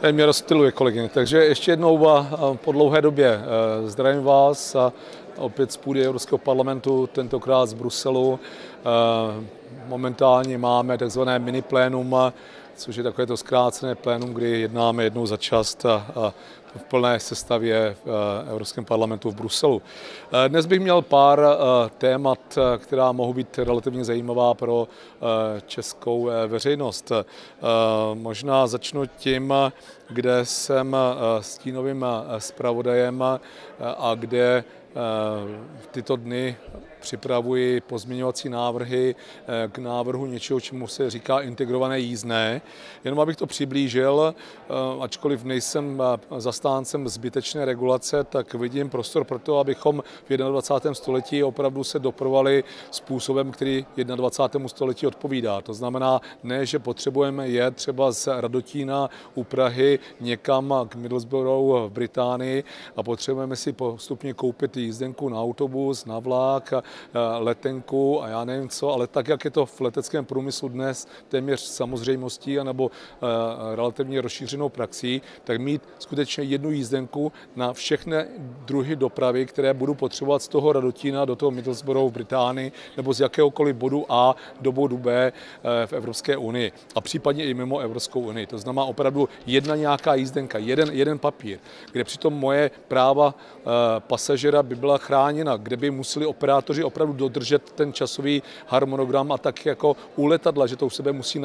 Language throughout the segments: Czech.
To mě rozptiluje kolegyně. Takže ještě jednou po dlouhé době zdravím vás a opět z půdy Evropského parlamentu, tentokrát z Bruselu. Momentálně máme takzvané mini plénum, což je takové to zkrácené plénum, kdy jednáme jednou za čas a v plné sestavě v eh, Evropském parlamentu v Bruselu. Eh, dnes bych měl pár eh, témat, která mohou být relativně zajímavá pro českou veřejnost. Možná začnu tím, kde jsem stínovým zpravodajem a kde v tyto dny připravuji pozměňovací návrhy eh, k návrhu něčeho, čemu se říká integrované jízdné. Jenom abych to přiblížil, eh, ačkoliv nejsem eh, zastáncem zbytečné regulace, tak vidím prostor pro to, abychom v 21. století opravdu se doprovali způsobem, který 21. století odpovídá. To znamená, ne, že potřebujeme jet třeba z Radotína u Prahy někam k Middlesbrough v Británii a potřebujeme si postupně koupit jízdenku na autobus, na vlak, letenku a já nevím co, ale tak, jak je to v leteckém průmyslu dnes téměř samozřejmostí anebo eh, relativně rozšířenou praxí, tak mít skutečně jednu jízdenku na všechny druhy dopravy, které budu potřebovat z toho Radotína do toho Middlesbrough v Británii nebo z jakéhokoliv bodu A do bodu B eh, v Evropské unii a případně i mimo Evropskou unii. To znamená opravdu jedna nějaká jízdenka, jeden, jeden papír, kde přitom moje práva pasažera by byla chráněna, kde by museli operátoři snaží opravdu dodržet ten časový harmonogram a tak jako u letadla, že to u sebe musí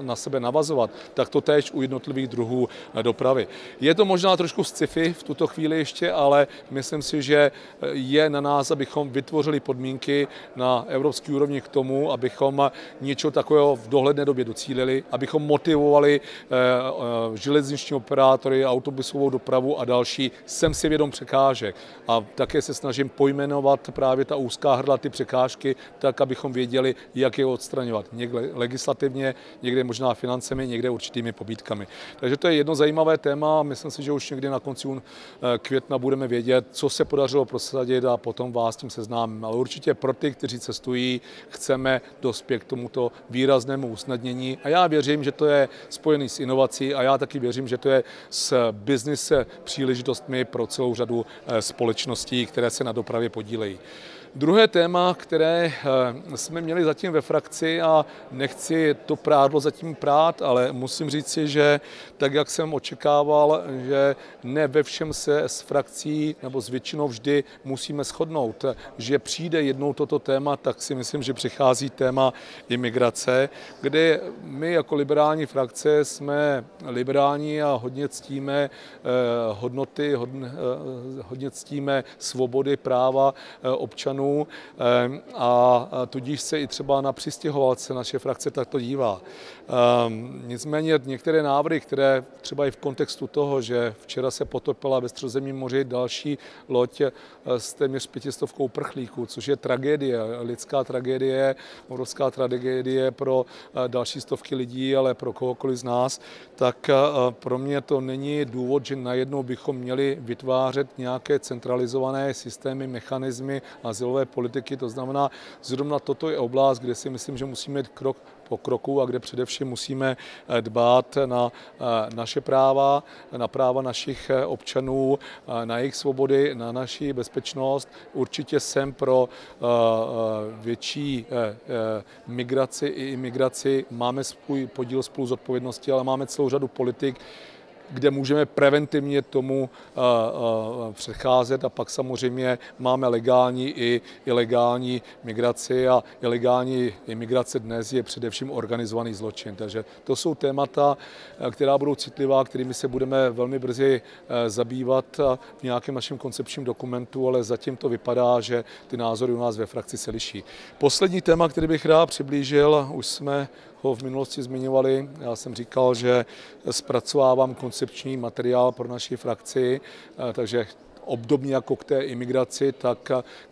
na sebe navazovat, tak to též u jednotlivých druhů dopravy. Je to možná trošku sci-fi v tuto chvíli ještě, ale myslím si, že je na nás, abychom vytvořili podmínky na evropské úrovni k tomu, abychom něco takového v dohledné době docílili, abychom motivovali eh, eh, železniční operátory, autobusovou dopravu a další. Jsem si vědom překážek a také se snažím pojmenovat právě ta úzká hrdla ty překážky, tak abychom věděli, jak je odstraňovat. Někde legislativně, někde možná financemi, někde určitými pobídkami. Takže to je jedno zajímavé téma myslím si, že už někdy na konci eh, května budeme vědět, co se podařilo prosadit a potom vás tím seznámím. Ale určitě pro ty, kteří cestují, chceme dospět k tomuto výraznému usnadnění a já věřím, že to je spojený s inovací a já taky věřím, že to je s business příležitostmi pro celou řadu eh, společností, které se na dopravě podílejí. Druhé téma, které eh, jsme měli zatím ve frakci a nechci to prádlo zatím prát, ale musím říci, že tak, jak jsem očekával, že ne ve všem se s frakcí nebo s většinou vždy musíme shodnout, že přijde jednou toto téma, tak si myslím, že přichází téma imigrace, kde my jako liberální frakce jsme liberální a hodně ctíme eh, hodnoty, hodně, eh, hodně ctíme svobody, práva občanů a tudíž se i třeba na přistěhovalce naše frakce takto dívá. Nicméně některé návrhy, které třeba i v kontextu toho, že včera se potopila ve Středozemním moři další loď eh, s téměř pětistovkou prchlíků, což je tragédie, lidská tragédie, obrovská tragédie pro eh, další stovky lidí, ale pro kohokoliv z nás, tak eh, pro mě to není důvod, že najednou bychom měli vytvářet nějaké centralizované systémy, mechanismy a azylové politiky. To znamená, zrovna toto je oblast, kde si myslím, že musíme jít krok po kroku a kde především musíme eh, dbát na eh, naše práva, na práva našich eh, občanů, na jejich svobody, na naši bezpečnost. Určitě jsem pro větší migraci i imigraci. Máme svůj podíl spolu z odpovědnosti, ale máme celou řadu politik, kde můžeme preventivně tomu eh, eh, přecházet a pak samozřejmě máme legální i ilegální migraci a ilegální imigrace dnes je především organizovaný zločin. Takže to jsou témata, eh, která budou citlivá, kterými se budeme velmi brzy zabývat v nějakém našem koncepčním dokumentu, ale zatím to vypadá, že ty názory u nás ve frakci se liší. Poslední téma, který bych rád přiblížil, už jsme ho v minulosti zmiňovali. Já jsem říkal, že zpracovávám koncepční materiál pro naši frakci, eh, takže obdobně jako k té imigraci, tak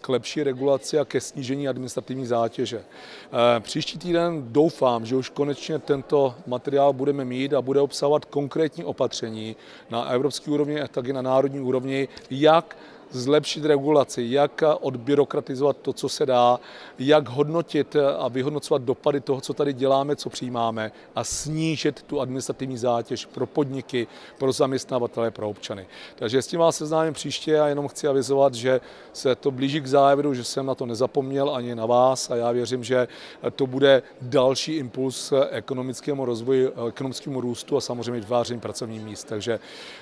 k lepší regulaci a ke snížení administrativní zátěže. Eh, příští týden doufám, že už konečně tento materiál budeme mít a bude obsahovat konkrétní opatření na evropské úrovni, tak i na národní úrovni, jak zlepšit regulaci, jak odbyrokratizovat to, co se dá, jak hodnotit a vyhodnocovat dopady toho, co tady děláme, co přijímáme a snížit tu administrativní zátěž pro podniky, pro zaměstnavatele, pro občany. Takže s tím vás seznámím příště a jenom chci avizovat, že se to blíží k závěru, že jsem na to nezapomněl ani na vás a já věřím, že to bude další impuls ekonomickému rozvoji, ekonomickému růstu a samozřejmě vytváření pracovních míst. Takže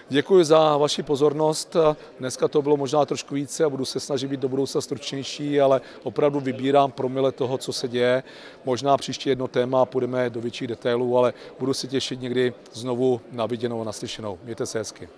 děkuji za vaši pozornost. Dneska to bylo možná trošku více a budu se snažit být do budoucna stručnější, ale opravdu vybírám promile toho, co se děje. Možná příště jedno téma a půjdeme do větších detailů, ale budu se těšit někdy znovu na viděnou a naslyšenou. Mějte se hezky.